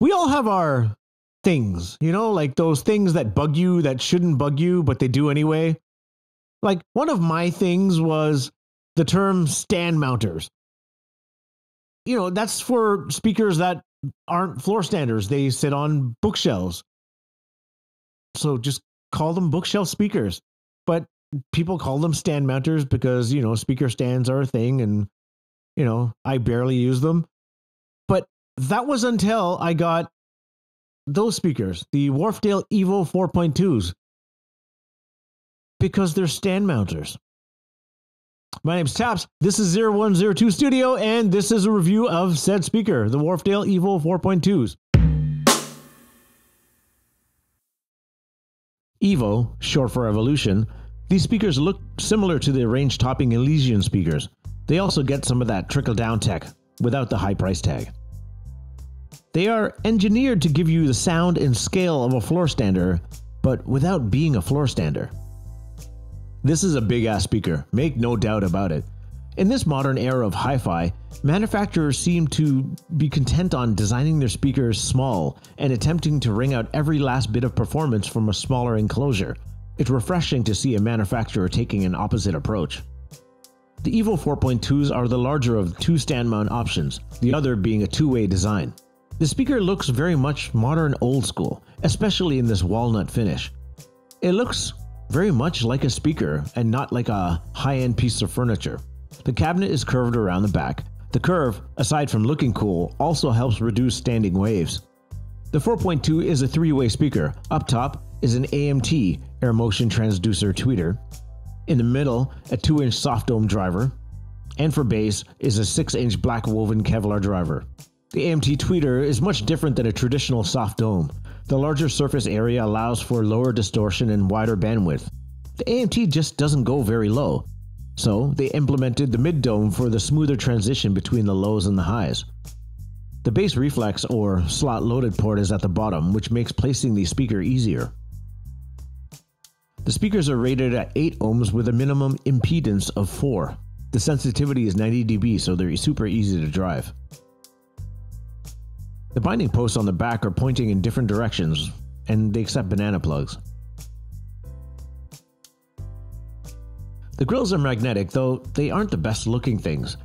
we all have our things, you know, like those things that bug you that shouldn't bug you, but they do anyway. Like one of my things was the term stand mounters. You know, that's for speakers that aren't floor standers. They sit on bookshelves. So just call them bookshelf speakers. But people call them stand mounters because, you know, speaker stands are a thing and, you know, I barely use them. That was until I got those speakers, the Wharfedale Evo 4.2s, because they're stand mounters. My name's Taps. This is 0102 Studio, and this is a review of said speaker, the Wharfedale Evo 4.2s. Evo, short for Evolution, these speakers look similar to the range topping Elysian speakers. They also get some of that trickle down tech without the high price tag. They are engineered to give you the sound and scale of a floor stander, but without being a floor stander. This is a big ass speaker, make no doubt about it. In this modern era of hi fi, manufacturers seem to be content on designing their speakers small and attempting to wring out every last bit of performance from a smaller enclosure. It's refreshing to see a manufacturer taking an opposite approach. The Evo 4.2s are the larger of two stand mount options, the other being a two way design. The speaker looks very much modern old school, especially in this walnut finish. It looks very much like a speaker and not like a high end piece of furniture. The cabinet is curved around the back. The curve, aside from looking cool, also helps reduce standing waves. The 4.2 is a three way speaker. Up top is an AMT, Air Motion Transducer tweeter. In the middle, a 2 inch soft dome driver. And for bass is a 6 inch black woven Kevlar driver. The AMT tweeter is much different than a traditional soft dome. The larger surface area allows for lower distortion and wider bandwidth. The AMT just doesn't go very low, so they implemented the mid dome for the smoother transition between the lows and the highs. The bass reflex or slot loaded port is at the bottom, which makes placing the speaker easier. The speakers are rated at 8 ohms with a minimum impedance of 4. The sensitivity is 90 dB, so they're super easy to drive. The binding posts on the back are pointing in different directions, and they accept banana plugs. The grills are magnetic, though they aren't the best looking things.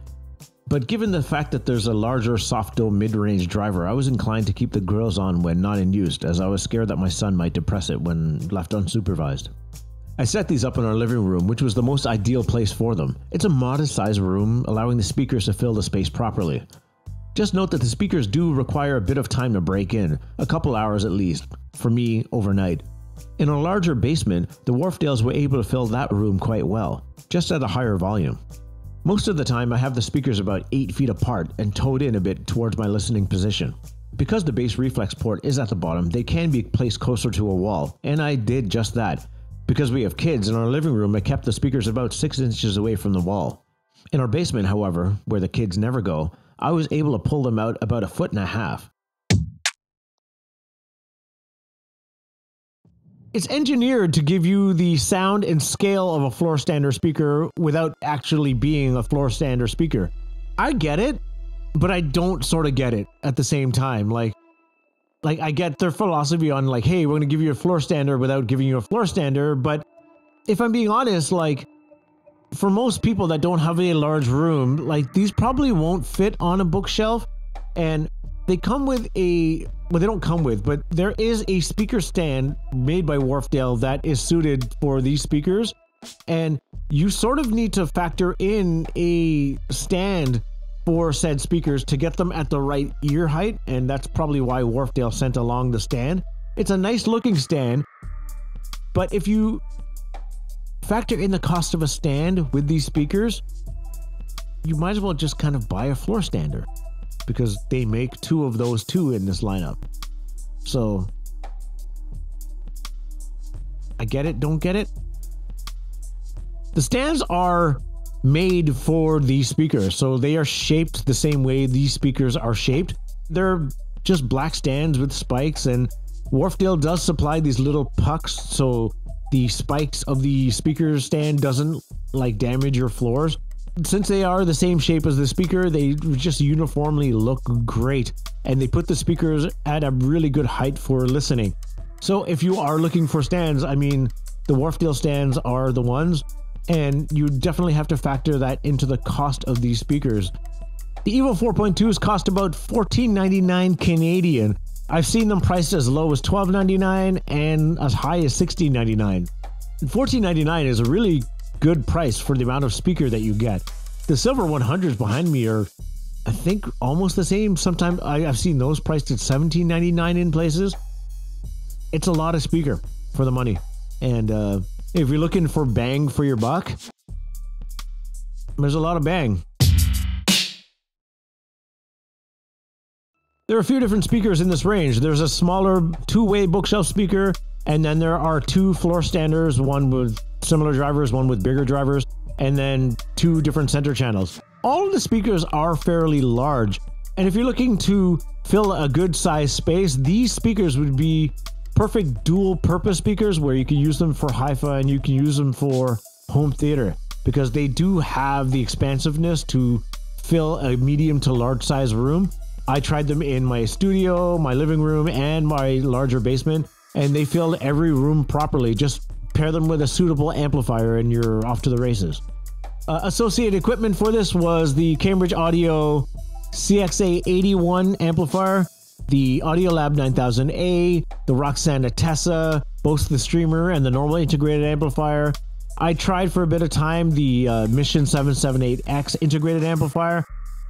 But given the fact that there's a larger soft dome mid range driver, I was inclined to keep the grills on when not in use, as I was scared that my son might depress it when left unsupervised. I set these up in our living room, which was the most ideal place for them. It's a modest sized room, allowing the speakers to fill the space properly. Just note that the speakers do require a bit of time to break in, a couple hours at least, for me overnight. In a larger basement, the Wharfedales were able to fill that room quite well, just at a higher volume. Most of the time, I have the speakers about 8 feet apart and toed in a bit towards my listening position. Because the bass reflex port is at the bottom, they can be placed closer to a wall, and I did just that. Because we have kids in our living room, I kept the speakers about 6 inches away from the wall. In our basement, however, where the kids never go, I was able to pull them out about a foot and a half. It's engineered to give you the sound and scale of a floor stander speaker without actually being a floor stander speaker. I get it, but I don't sort of get it at the same time. Like, like I get their philosophy on like, hey, we're to give you a floor stander without giving you a floor stander. But if I'm being honest, like for most people that don't have a large room, like these probably won't fit on a bookshelf. And they come with a well, they don't come with, but there is a speaker stand made by Wharfedale that is suited for these speakers. And you sort of need to factor in a stand for said speakers to get them at the right ear height. And that's probably why Wharfedale sent along the stand. It's a nice looking stand. But if you Factor in the cost of a stand with these speakers, you might as well just kind of buy a floor stander because they make two of those two in this lineup. So I get it, don't get it. The stands are made for these speakers, so they are shaped the same way these speakers are shaped. They're just black stands with spikes, and Wharfedale does supply these little pucks so the spikes of the speaker stand doesn't like damage your floors. since they are the same shape as the speaker, they just uniformly look great. And they put the speakers at a really good height for listening. So if you are looking for stands, I mean, the Wharfedale stands are the ones. And you definitely have to factor that into the cost of these speakers. The Evo 4.2s cost about $14.99 Canadian. I've seen them priced as low as $12.99 and as high as $16.99. $14.99 is a really good price for the amount of speaker that you get. The silver 100s behind me are, I think, almost the same. Sometimes I've seen those priced at $17.99 in places. It's a lot of speaker for the money. And uh, if you're looking for bang for your buck, there's a lot of bang. There are a few different speakers in this range. There's a smaller two-way bookshelf speaker, and then there are two floor standers, one with similar drivers, one with bigger drivers, and then two different center channels. All of the speakers are fairly large, and if you're looking to fill a good size space, these speakers would be perfect dual purpose speakers where you can use them for hi-fi and you can use them for home theater because they do have the expansiveness to fill a medium to large size room. I tried them in my studio, my living room, and my larger basement, and they filled every room properly. Just pair them with a suitable amplifier and you're off to the races. Uh, associated equipment for this was the Cambridge Audio CXA 81 amplifier, the Audiolab 9000A, the Roksan Attessa, both the streamer and the normal integrated amplifier. I tried for a bit of time the uh, Mission 778X integrated amplifier.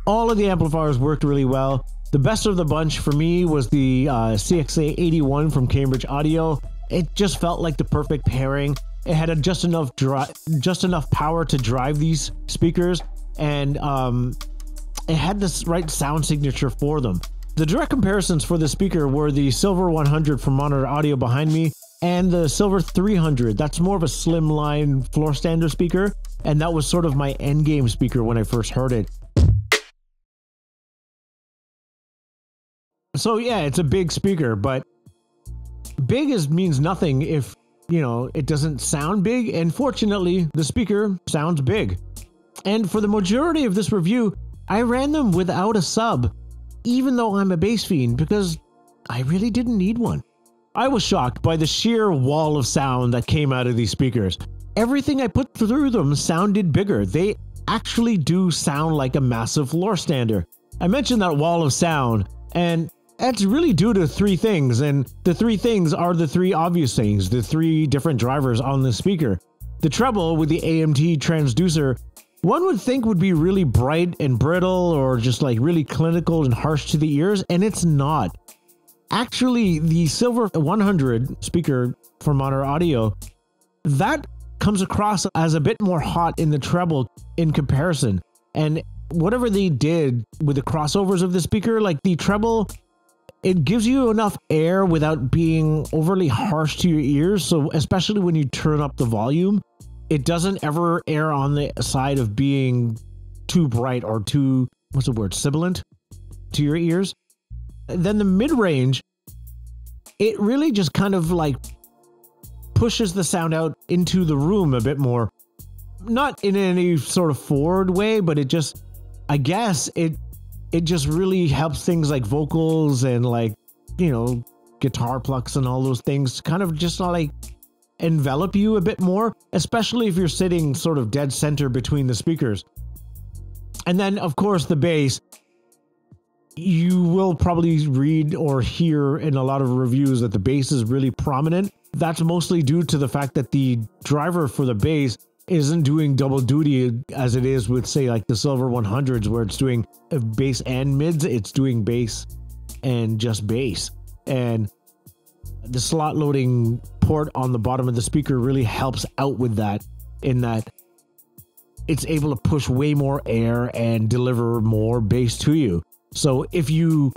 All of the amplifiers worked really well. The best of the bunch for me was the uh, CXA 81 from Cambridge Audio. It just felt like the perfect pairing. It had a, just enough dri- just enough power to drive these speakers, and um, it had this right sound signature for them. The direct comparisons for the speaker were the Silver 100 from Monitor Audio behind me and the Silver 300. That's more of a slimline floor standard speaker, and that was sort of my endgame speaker when I first heard it. So yeah, it's a big speaker, but big is means nothing if you know it doesn't sound big. And fortunately, the speaker sounds big. And for the majority of this review, I ran them without a sub even though I'm a bass fiend, because I really didn't need one. I was shocked by the sheer wall of sound that came out of these speakers. Everything I put through them sounded bigger. They actually do sound like a massive floor stander. I mentioned that wall of sound, and that's really due to three things, and the three things are the three obvious things, the three different drivers on the speaker. The treble with the AMT transducer one would think would be really bright and brittle or just like really clinical and harsh to the ears, and it's not. Actually, the Silver 100 speaker from Monitor Audio, that comes across as a bit more hot in the treble in comparison. And whatever they did with the crossovers of the speaker, like the treble, it gives you enough air without being overly harsh to your ears. So, especially when you turn up the volume, it doesn't ever err on the side of being too bright or too what's the word sibilant to your ears. Then the mid range, it really just kind of like pushes the sound out into the room a bit more. Not in any sort of forward way, but it just, I guess it, it just really helps things like vocals and like, you know, guitar plucks and all those things kind of just like envelop you a bit more, especially if you're sitting sort of dead center between the speakers. And then, of course, the bass. You will probably read or hear in a lot of reviews that the bass is really prominent. That's mostly due to the fact that the driver for the bass isn't doing double duty as it is with, say, like the Silver 100s, where it's doing bass and mids. It's doing bass and just bass. And the slot loading port on the bottom of the speaker really helps out with that in that it's able to push way more air and deliver more bass to you. So if you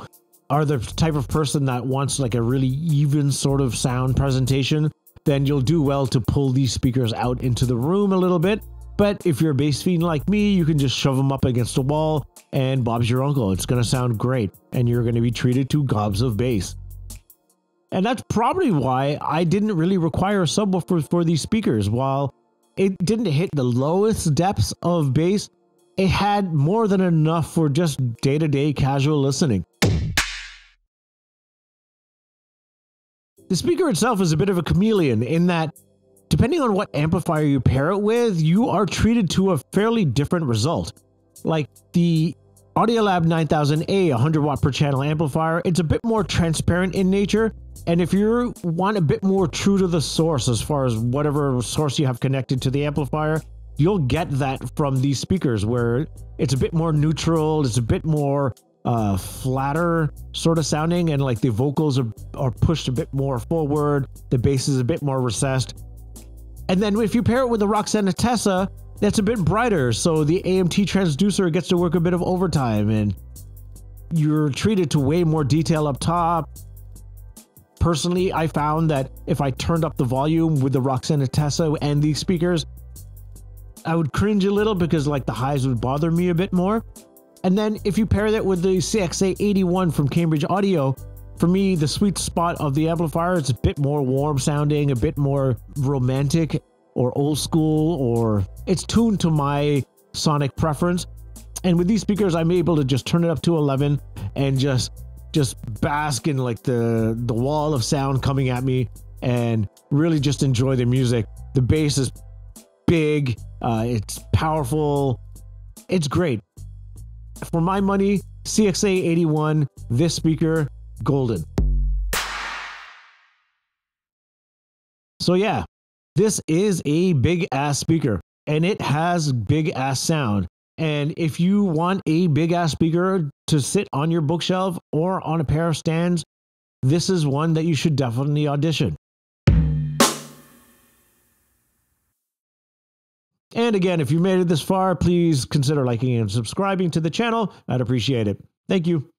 are the type of person that wants like a really even sort of sound presentation, then you'll do well to pull these speakers out into the room a little bit. But if you're a bass fiend like me, you can just shove them up against a wall and Bob's your uncle. It's going to sound great and you're going to be treated to gobs of bass. And that's probably why I didn't really require a subwoofer for these speakers. While it didn't hit the lowest depths of bass, it had more than enough for just day to day casual listening. The speaker itself is a bit of a chameleon in that, depending on what amplifier you pair it with, you are treated to a fairly different result. Like the Audiolab 9000A 100 watt per channel amplifier, it's a bit more transparent in nature. And if you want a bit more true to the source as far as whatever source you have connected to the amplifier, you'll get that from these speakers where it's a bit more neutral, it's a bit more uh, flatter sort of sounding, and like the vocals are, are pushed a bit more forward, the bass is a bit more recessed. And then if you pair it with the Roksan Attessa, that's a bit brighter, so the AMT transducer gets to work a bit of overtime, and you're treated to way more detail up top. Personally, I found that if I turned up the volume with the Roksan Attessa and these speakers, I would cringe a little because like the highs would bother me a bit more. And then if you pair that with the CXA 81 from Cambridge Audio, for me, the sweet spot of the amplifier is a bit more warm sounding, a bit more romantic or old school, or it's tuned to my sonic preference. And with these speakers, I'm able to just turn it up to 11 and just just bask in like the the wall of sound coming at me and really just enjoy the music. The bass is big, uh, it's powerful, it's great. For my money, CXA 81, this speaker, golden. So, yeah, this is a big ass speaker and it has big ass sound. And if you want a big ass speaker to sit on your bookshelf or on a pair of stands, this is one that you should definitely audition. And again, if you made it this far, please consider liking and subscribing to the channel. I'd appreciate it. Thank you.